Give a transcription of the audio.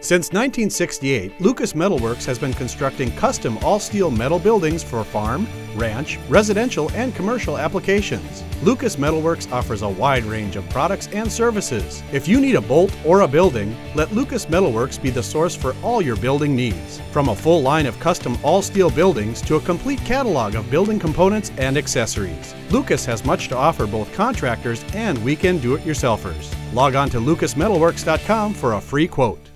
Since 1968, Lucas Metalworks has been constructing custom all steel metal buildings for farm, ranch, residential, and commercial applications. Lucas Metalworks offers a wide range of products and services. If you need a bolt or a building, let Lucas Metalworks be the source for all your building needs. From a full line of custom all steel buildings to a complete catalog of building components and accessories. Lucas has much to offer both contractors and weekend do it yourselfers. Log on to lucasmetalworks.com for a free quote.